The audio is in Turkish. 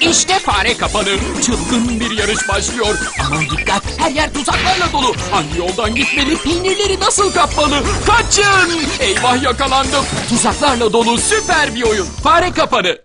İşte fare kapanı. Çılgın bir yarış başlıyor. Aman dikkat her yer tuzaklarla dolu. Hangi yoldan gitmeli? Peynirleri nasıl kapmalı? Kaçın! Eyvah yakalandım. Tuzaklarla dolu süper bir oyun. Fare kapanı.